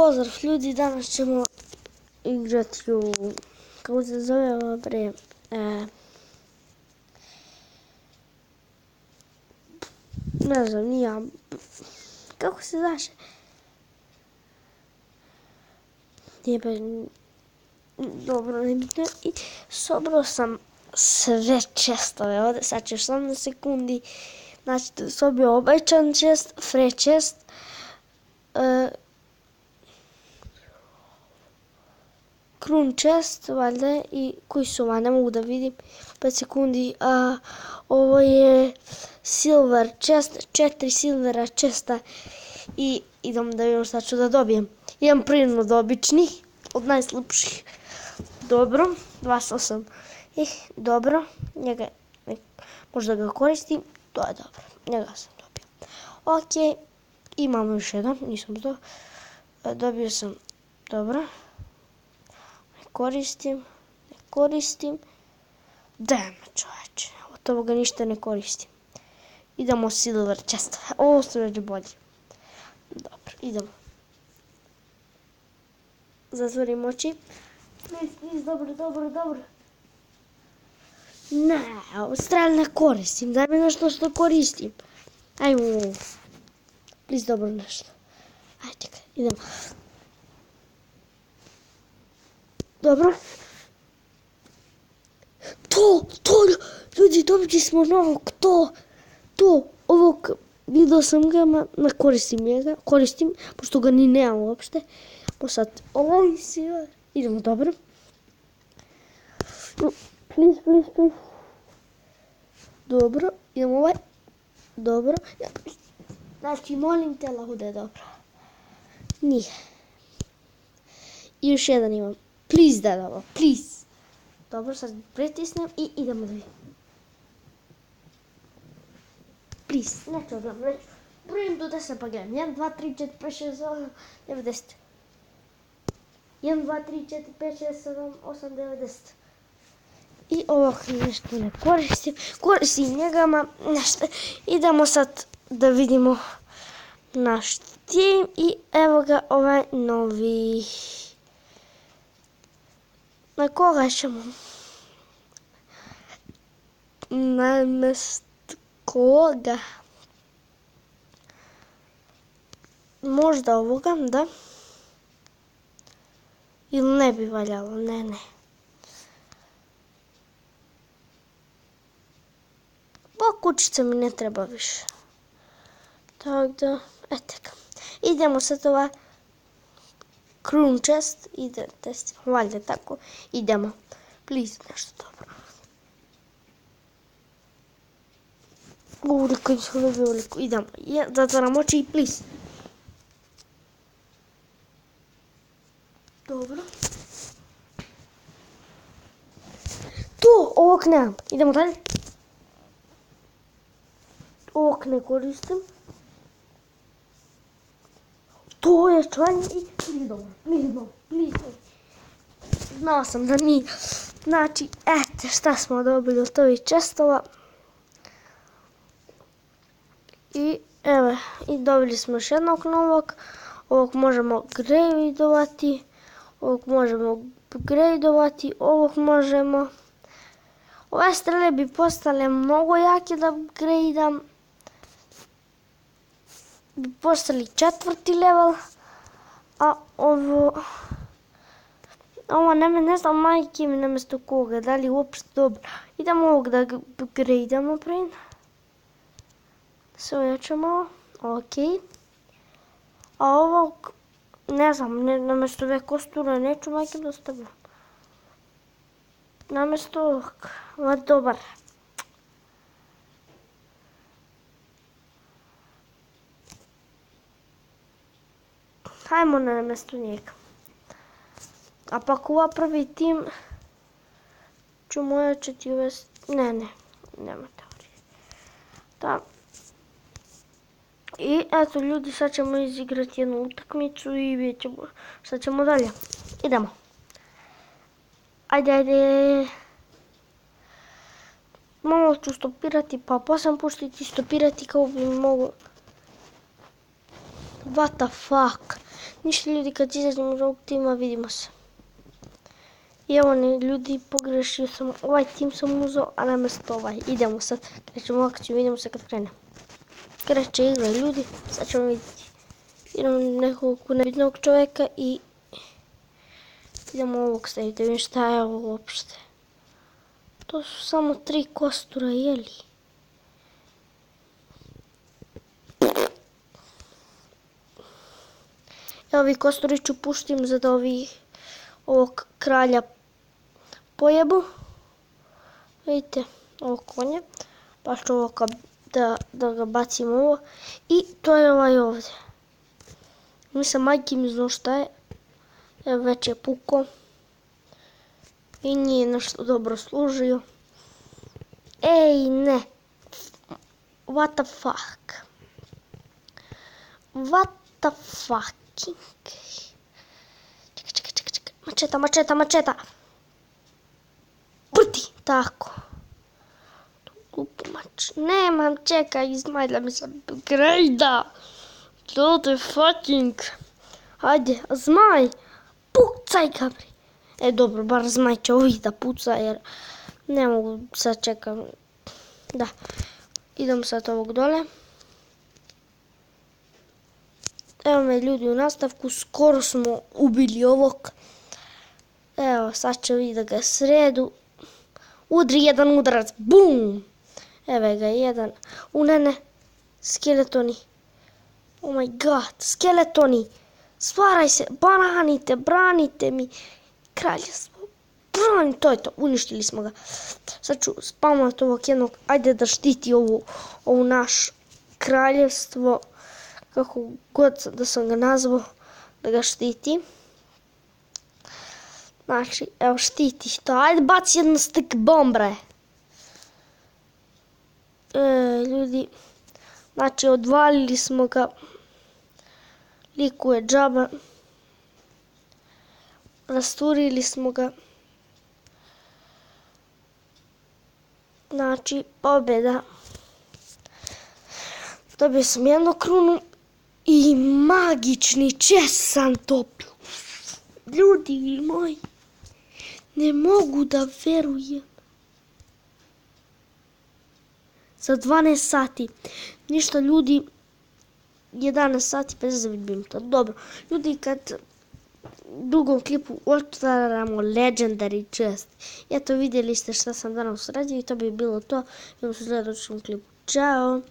Pozdrav ljudi, danas ćemo igrati u, kako se zove bre, e, ne znam, nija, kako se znaš, Nije baš, dobro, ne bitno. I sobrao sam sve čestove ovdje, sad ćeš sam na sekundi, znači, sobio obećan čest, fre čest, e, krun chest, valjda, i koji su ova, ne mogu da vidim, 5 sekundi, a ovo je silver chest, četiri silvera chesta i idem da vidim šta ću da dobijem. Imam prijedno od običnih, od najslupših. Dobro, 28. I eh, dobro, njega, ne, možda ga koristim, to je dobro, njega sam dobio. Ok, imamo još jedan, nisam to, dobio sam, dobro koristim, ne koristim. Damn, čovječe, od toga ništa ne koristim. Idemo silver chest. Ovo su već bolje. Dobro, idemo. Zatvorim oči. Please, please, dobro, dobro, dobro. Ne, ovo ne koristim. Daj mi nešto što koristim. Ajmo. Please, dobro nešto. Ajde, idemo. Dobro. To, to, ljudi, dobili smo novog, to, to, ovog, vidio sam ga, ma, ma koristim njega, koristim, pošto ga ni nemam uopšte. Po sad, ovaj si, ovaj. idemo, dobro. Please, please, please. Dobro, idemo ovaj. Dobro. Ja, Znači, molim te, lahude, dobro. Nije. I još jedan imam. Плиз, да, дава. Плиз. Добро, сега притиснем и идем да ви. Плиз. Не чувам, не Броим до 10 па гледам. 1, 2, 3, 4, 5, 6, 7, 9, 10. 1, 2, 3, 4, 5, 6, 7, 8, 9, 10. И ох, нещо не користим. Користим njega, ама nešto. Idemo sad da vidimo naš tim i evo ga ovaj novi. Na koga ćemo? Na mest koga? Možda ovoga, da? Ili ne bi valjalo, ne, ne. Pa kućica mi ne treba više. Tako da, eto ga. Idemo sad ova Crown chest, ide test, valjda tako, idemo. Please, nešto dobro. Uliko, uliko, uliko, idemo. Ja, zatvaram oči i please. Dobro. To, ovog nemam. Idemo dalje. Ovog ne koristim. To je član i please dobro, please please Znao sam da mi, znači, eto šta smo dobili od ovih čestova. I evo, i dobili smo još jednog novog. Ovog možemo gradeovati, ovog možemo gradeovati, ovog možemo... Ove strele bi postale mnogo jake da gradeam Допуснали четвърти левел. А ово... Ама не, не знам, майки ми на место кога, дали лопш добро. И да мога да грейда направим. Се оячаме. Окей. А ово... Не знам, не, на место бе костура, не чумайки доставам. На место... Добър. Na mjesto njega. A pa kuva prvi tim ću mojačiti uvesti... Ne, ne, nema teorije. Da. I eto ljudi, sad ćemo izigrati jednu utakmicu i vidjet ćemo šta ćemo dalje. Idemo. Ajde, ajde. Malo ću stopirati, pa posam puštiti stopirati kao bi mogu... What the fuck? Ništa ljudi, kad izađem iz ovog tima, vidimo se. I evo ne, ljudi, pogrešio sam, ovaj tim sam uzao, a namjesto ovaj. Idemo sad, krećemo akciju, vidimo se kad krene. Kreće igra, ljudi, sad ćemo vidjeti. Idemo nekog nebitnog čovjeka i idemo ovog staviti, da vidim šta je ovo uopšte. To su samo tri kostura, jeli? Ja ovi kostoriću puštim za da ovi ovog kralja pojebu. Vidite, ovo konje. Pa što ovo da, da ga bacim ovo. I to je ovaj ovdje. Mislim, majke mi znao šta je. Evo već je puko. I nije nešto dobro služio. Ej, ne. What the fuck? What the fuck? Czekaj, czekaj, czekaj, czekaj. Maczeta, maczeta, maczeta. Brdi, tako. Głupo macz. Nie mam, czekaj, znajdę sobie grejda. Co ty fucking? Hajde, zmaj. Pucaj, Gabri. E, dobro, bar zmaj će ovih da puca, jer ne mogu, sad čekam. Da, idem sad ovog dole. Evo me ljudi u nastavku, skoro smo ubili ovog. Evo, sad će vidjeti da ga sredu. Udri jedan udarac, bum! Evo ga, jedan. U ne, ne, skeletoni. Oh my god, skeletoni. Stvaraj se, branite, branite mi. Kraljevstvo, brani, to je to, uništili smo ga. Sad ću spamat ovog jednog, ajde da štiti ovu, ovu naš kraljevstvo kako god da sam ga nazvao, da ga štiti. Znači, evo štiti to. Ajde, baci jedno stik bombre. E, ljudi, znači, odvalili smo ga. Liku je džaba. Rasturili smo ga. Znači, pobjeda. Dobio sam jednu krunu i magični čes sam topio. Ljudi moji, ne mogu da verujem. Za 12 sati. Ništa ljudi, 11 sati bez to. Dobro, ljudi kad drugom klipu otvaramo Legendary Chest. Eto vidjeli ste šta sam danas radio i to bi bilo to. Vidimo se u sljedećem klipu. Ćao!